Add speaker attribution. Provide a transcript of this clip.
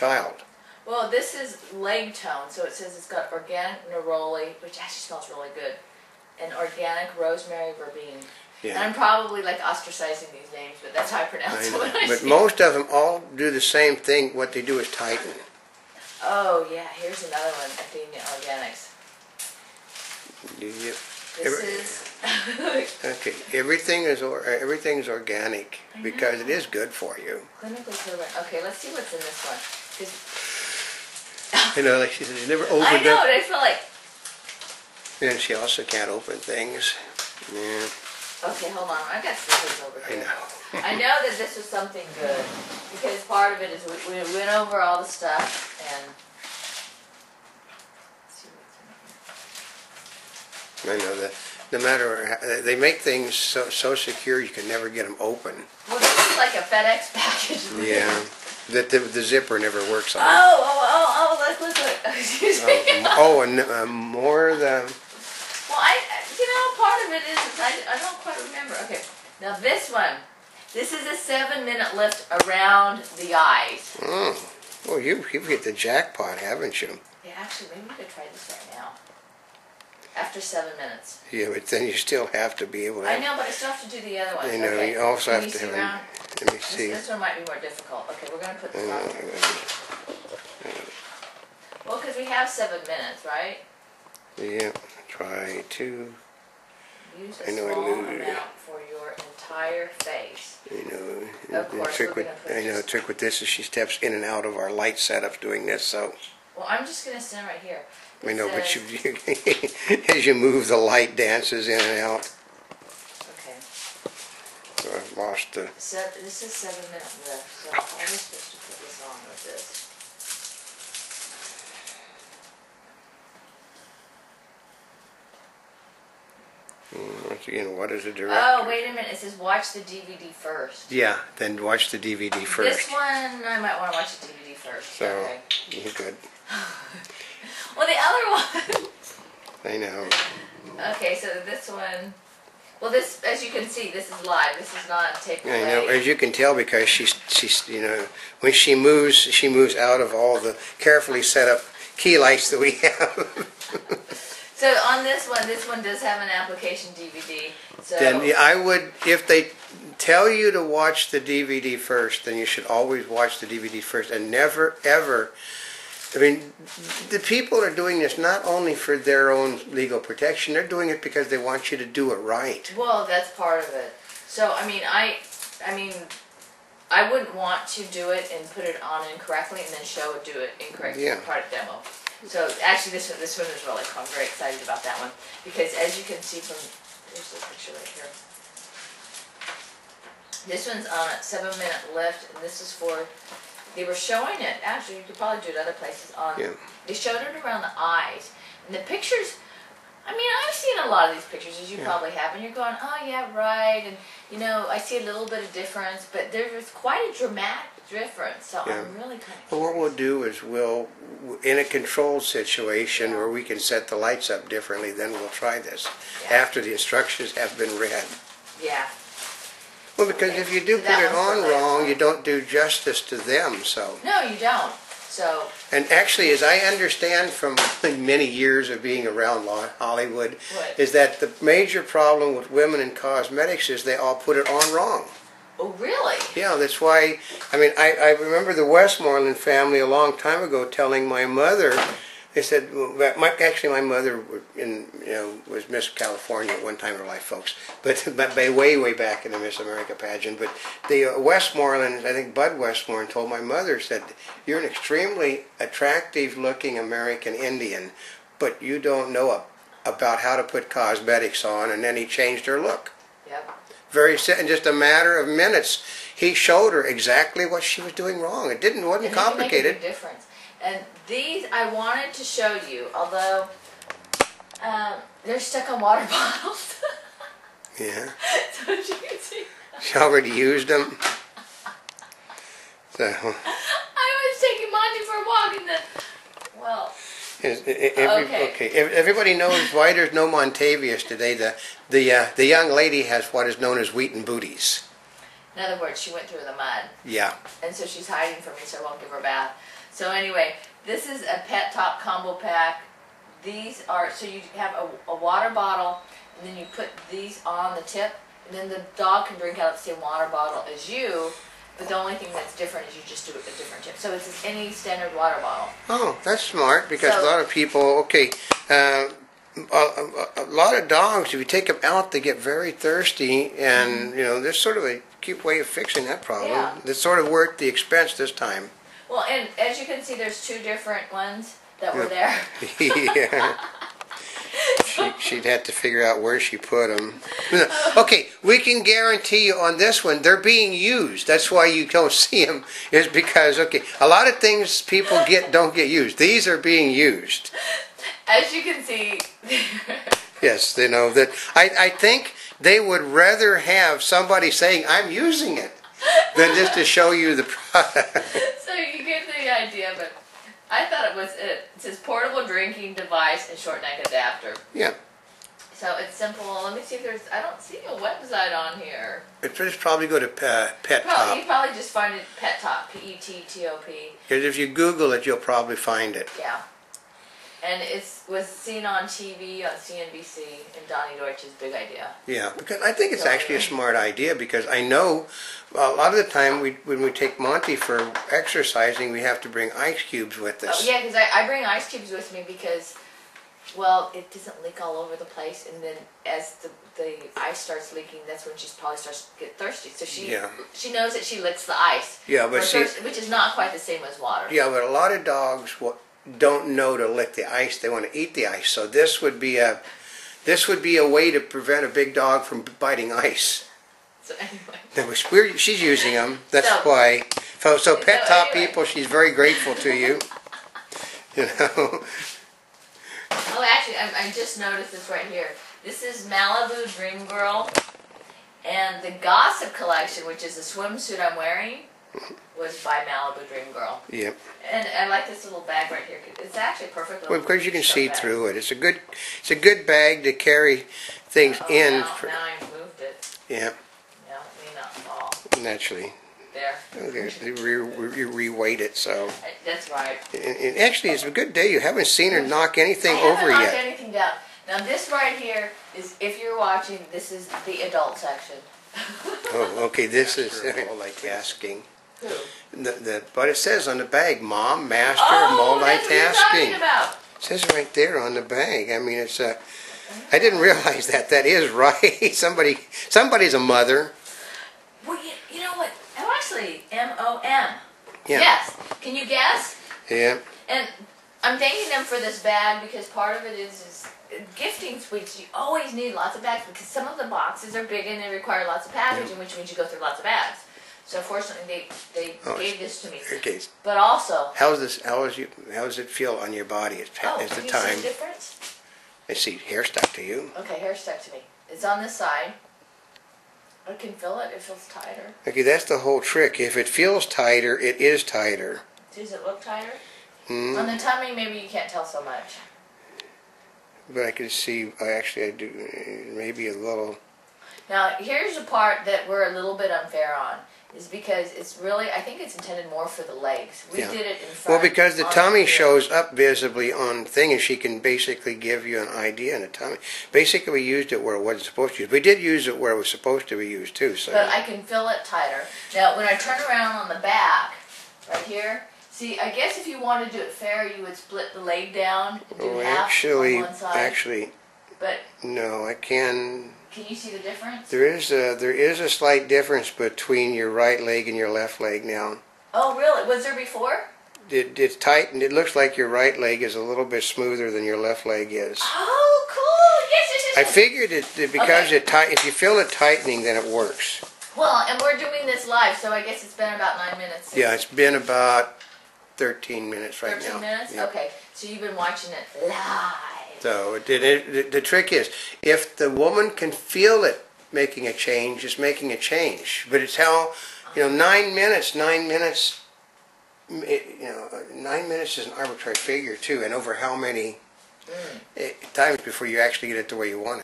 Speaker 1: child.
Speaker 2: Well, this is leg tone, so it says it's got organic neroli, which actually smells really good, and organic rosemary verbene. And
Speaker 1: Yeah.
Speaker 2: I'm probably like ostracizing these names, but that's how I pronounce
Speaker 1: I
Speaker 2: it
Speaker 1: know.
Speaker 2: when I
Speaker 1: But
Speaker 2: see
Speaker 1: most of them all do the same thing. What they do is tighten.
Speaker 2: Oh yeah, here's another one, Athena Organics.
Speaker 1: You-
Speaker 2: This
Speaker 1: Every-
Speaker 2: is
Speaker 1: Okay, everything is or, uh, everything's organic because it is good for you.
Speaker 2: clinically proven. Okay, let's see what's in this one.
Speaker 1: You know, like she said, you never
Speaker 2: I
Speaker 1: opened
Speaker 2: know,
Speaker 1: up,
Speaker 2: and I feel like
Speaker 1: and she also can't open things. Yeah,
Speaker 2: okay, hold on, I got scissors over here.
Speaker 1: I know.
Speaker 2: I know that this was something good because part of it is we, we went over all the stuff and. Let's see what's in here.
Speaker 1: I know that. No matter how, they make things so so secure, you can never get them open.
Speaker 2: Well, this is like a FedEx package.
Speaker 1: Yeah, that the, the zipper never works
Speaker 2: Oh,
Speaker 1: on. it.
Speaker 2: oh, oh, oh, look, look, look. Excuse me.
Speaker 1: Oh, oh, and uh, more the
Speaker 2: Well, I, you know, part of it is, I, I don't quite remember. Okay, now this one. This is a seven minute lift around the eyes.
Speaker 1: oh, well, you you've hit the jackpot, haven't you?
Speaker 2: Yeah, actually, maybe we could try this right now. After seven minutes.
Speaker 1: Yeah, but then you still have to be able to.
Speaker 2: I know, but I still have to do the other one.
Speaker 1: I know,
Speaker 2: okay.
Speaker 1: you also have to have
Speaker 2: around?
Speaker 1: Let me see.
Speaker 2: this one might be more difficult. Okay, we're gonna put this
Speaker 1: know,
Speaker 2: on. Well, because we have seven minutes, right?
Speaker 1: Yeah, try to.
Speaker 2: Use
Speaker 1: I
Speaker 2: a
Speaker 1: know I
Speaker 2: small
Speaker 1: lose.
Speaker 2: amount for your entire face.
Speaker 1: You know,
Speaker 2: Of
Speaker 1: the
Speaker 2: course,
Speaker 1: trick
Speaker 2: we're
Speaker 1: with I know the trick with this is she steps in and out of our light setups doing this. So
Speaker 2: Well, I'm just gonna stand right here.
Speaker 1: I
Speaker 2: It
Speaker 1: know, but you, as you move, the light dances in and out.
Speaker 2: Okay.
Speaker 1: So I've lost the.
Speaker 2: So this is seven minutes left, so I was supposed to put this on with this.
Speaker 1: mm, Once again, what is the direction?
Speaker 2: Oh, wait a minute. It says watch the DVD first.
Speaker 1: Yeah, then watch the DVD first.
Speaker 2: This one, I might want to watch the DVD first.
Speaker 1: So
Speaker 2: Okay.
Speaker 1: you're good.
Speaker 2: Well, the other one.
Speaker 1: I know.
Speaker 2: okay, so this one. Well, this, as you can see, this is live. This is not take
Speaker 1: I know, as you can tell, because she's she's you know when she moves, she moves out of all the carefully set up key lights that we have.
Speaker 2: So on this one, this one does have an application DVD. So
Speaker 1: then I would, if they tell you to watch the DVD first, then you should always watch the DVD first, and never ever. I mean, the people are doing this not only for their own legal protection; they're doing it because they want you to do it right.
Speaker 2: Well, that's part of it. So I mean, I, I mean, I wouldn't want to do it and put it on incorrectly and then show it do it incorrectly
Speaker 1: Yeah.
Speaker 2: part of demo. So actually, this one, this one is really cool. I'm very excited about that one because as you can see from here's the picture right here. This one's on a seven minute lift, and this is for. They were showing it. Actually, you could probably do it other places. On
Speaker 1: Yeah.
Speaker 2: they showed it around the eyes, and the pictures. I mean, I've seen a lot of these pictures, as you
Speaker 1: Yeah.
Speaker 2: probably have, and you're going, oh yeah, right, and you know, I see a little bit of difference, but there's quite a dramatic difference. So
Speaker 1: Yeah.
Speaker 2: I'm really kind of.
Speaker 1: Well, what we'll do is we'll, in a controlled situation where we can set the lights up differently, then we'll try this
Speaker 2: Yeah.
Speaker 1: after the instructions have been read.
Speaker 2: Yeah.
Speaker 1: Well, because if you do
Speaker 2: So
Speaker 1: put it on wrong, don't do justice to them. So,
Speaker 2: No, you don't. So
Speaker 1: and actually, as I understand from many years of being around Hollywood,
Speaker 2: What?
Speaker 1: is that the major problem with women in cosmetics is they all put it on wrong.
Speaker 2: Oh, really?
Speaker 1: Yeah, that's why. I mean, I, I remember the Westmoreland family a long time ago telling my mother. They said, well, my, actually, my mother in, you know, was Miss California at one time in her life, folks. But, but way, way back in the Miss America pageant. But the uh, Westmoreland, I think Bud Westmoreland told my mother, said, "You're an extremely attractive-looking American Indian, but you don't know a, about how to put cosmetics on." And then he changed her look
Speaker 2: Yep.
Speaker 1: very in just a matter of minutes he showed her exactly what she was doing wrong it didn't wasn't
Speaker 2: And they can make a
Speaker 1: complicated
Speaker 2: difference. And these I wanted to show you, although um, they're stuck on water bottles.
Speaker 1: yeah
Speaker 2: so you can see,
Speaker 1: she already used them so
Speaker 2: I was taking Monty for a walk in the. Well,
Speaker 1: is- every,
Speaker 2: Okay.
Speaker 1: okay everybody knows why there's no Montavious today the the uh, the young lady has what is known as wheaten booties
Speaker 2: in other words, she went through the mud,
Speaker 1: yeah
Speaker 2: and so she's hiding from me, so I won't give her a bath. So anyway, this is a pet top combo pack. These are so you have a, a water bottle, and then you put these on the tip, and then the dog can drink out of the same water bottle as you. But the only thing that's different is you just do it with a different tip. So it's any standard water bottle.
Speaker 1: Oh, that's smart because
Speaker 2: So-
Speaker 1: a lot of people, okay, uh, a, a, a lot of dogs, if you take them out, they get very thirsty, and you know, there's sort of a cute way of fixing that problem.
Speaker 2: Yeah.
Speaker 1: It's sort of worth the expense this time.
Speaker 2: Well, and as you can see, there's two different ones that were there.
Speaker 1: yeah. She, she'd have to figure out where she put them. okay, we can guarantee you on this one, they're being used. That's why you don't see them, is because, okay, a lot of things people get don't get used. These are being used.
Speaker 2: As you can see,
Speaker 1: Yes, you know that. I, I think they would rather have somebody saying I'm using it than just to show you the product.
Speaker 2: so you idea, but I thought it was it. It says portable drinking device and short neck adapter.
Speaker 1: Yeah,
Speaker 2: So it's simple. Let me see if there's. I don't see a website on here.
Speaker 1: it's just probably go to uh, Pet
Speaker 2: Probably, you probably just find it Pet Top, P E T T O P.
Speaker 1: because if you Google it, you'll probably find it.
Speaker 2: Yeah. And it was seen on TV on CNBC and Donny Deutsch's big idea.
Speaker 1: Yeah, because I think it's actually a smart idea because I know a lot of the time we when we take Monty for exercising, we have to bring ice cubes with
Speaker 2: Oh,
Speaker 1: us.
Speaker 2: yeah, because I, I bring ice cubes with me because, well, it doesn't leak all over the place, and then as the, the ice starts leaking, that's when she probably starts to get thirsty. So she
Speaker 1: Yeah.
Speaker 2: she knows that she licks the ice.
Speaker 1: Yeah, but see-
Speaker 2: thirst- which is not quite the same as water.
Speaker 1: Yeah, but a lot of dogs wa- don't know to lick the ice; they want to eat the ice. So this would be a this would be a way to prevent a big dog from biting ice.
Speaker 2: So anyway,
Speaker 1: That was we're, she's using them. That's
Speaker 2: So-
Speaker 1: why. So, so pet
Speaker 2: So
Speaker 1: top
Speaker 2: anyway.
Speaker 1: people, she's very grateful to you. You know.
Speaker 2: oh, actually, I, I just noticed this right here. This is Malibu Dream Girl, and the Gossip Collection, which is the swimsuit I'm wearing, was by Malibu Dream Girl.
Speaker 1: Yep.
Speaker 2: And I like this little bag right here. It's actually perfect.
Speaker 1: Well,
Speaker 2: little
Speaker 1: because you can see
Speaker 2: bag.
Speaker 1: through it. It's a good. It's a good bag to carry things
Speaker 2: Oh,
Speaker 1: in.
Speaker 2: now,
Speaker 1: For,
Speaker 2: now I moved it.
Speaker 1: yeah,
Speaker 2: Now it may not fall.
Speaker 1: naturally.
Speaker 2: There.
Speaker 1: Okay, you re, re, reweight it so.
Speaker 2: Uh, That's right.
Speaker 1: And, and actually, it's a good day. You haven't seen her knock anything
Speaker 2: I haven't
Speaker 1: over
Speaker 2: knocked
Speaker 1: yet.
Speaker 2: anything down. Now this right here is, if you're watching, this is the adult section.
Speaker 1: Oh, okay. This is like,
Speaker 2: Who?
Speaker 1: The, the, but it says on the bag, "Mom, Master,
Speaker 2: Oh, that's what you're talking
Speaker 1: multitasking."
Speaker 2: about.
Speaker 1: It says right there on the bag. I mean, it's a. I didn't realize that. That is right. Somebody, somebody's a mother.
Speaker 2: Well, you, you know what? I'm actually M O M.
Speaker 1: Yeah.
Speaker 2: Yes. Can you guess?
Speaker 1: Yeah.
Speaker 2: And I'm thanking them for this bag because part of it is, is gifting suites. You always need lots of bags because some of the boxes are big and they require lots of packaging, which means you go through lots of bags. So fortunately, they they
Speaker 1: Oh,
Speaker 2: gave this to me.
Speaker 1: Okay.
Speaker 2: But also,
Speaker 1: How's this? How is you? How does it feel on your body? It's,
Speaker 2: oh, can
Speaker 1: the
Speaker 2: you see
Speaker 1: time.
Speaker 2: the difference?
Speaker 1: I see hair stuck to you.
Speaker 2: Okay, hair stuck to me. It's on this side. I can feel it. It feels tighter.
Speaker 1: Okay, that's the whole trick. If it feels tighter, it is tighter.
Speaker 2: Does it look tighter?
Speaker 1: Hmm.
Speaker 2: On the tummy, maybe you can't tell so much.
Speaker 1: But I can see. I actually, I do maybe a little.
Speaker 2: Now, here's the part that we're a little bit unfair on, is because it's really, I think it's intended more for the legs. We
Speaker 1: Yeah.
Speaker 2: did it in front.
Speaker 1: Well, because the
Speaker 2: on
Speaker 1: tummy
Speaker 2: here.
Speaker 1: shows up visibly on thing, and she can basically give you an idea in the tummy. Basically, we used it where it wasn't supposed to. Use. We did use it where it was supposed to be used too. So.
Speaker 2: But I can feel it tighter. Now, when I turn around on the back, right here, see, I guess if you want to do it fair, you would split the leg down and do
Speaker 1: oh,
Speaker 2: half
Speaker 1: actually,
Speaker 2: on one side.
Speaker 1: actually,
Speaker 2: but
Speaker 1: no. I can.
Speaker 2: Can you see the difference?
Speaker 1: There is a there is a slight difference between your right leg and your left leg now.
Speaker 2: Oh, really? Was there before?
Speaker 1: It, it's tightened. It looks like your right leg is a little bit smoother than your left leg is.
Speaker 2: Oh, cool! Yes, yes, yes.
Speaker 1: I figured it, because
Speaker 2: Okay.
Speaker 1: it tight. If you feel it tightening, then it works.
Speaker 2: Well, and we're doing this live, so I guess it's been about nine minutes.
Speaker 1: Yeah, it's been about thirteen minutes right
Speaker 2: 13
Speaker 1: now.
Speaker 2: minutes?
Speaker 1: Yeah.
Speaker 2: Okay, so you've been watching it live.
Speaker 1: So it, the, the trick is, if the woman can feel it making a change, it's making a change. But it's how, you know, nine minutes, nine minutes, it, you know, nine minutes is an arbitrary figure too, and over how many
Speaker 2: Mm.
Speaker 1: times before you actually get it the way you want it.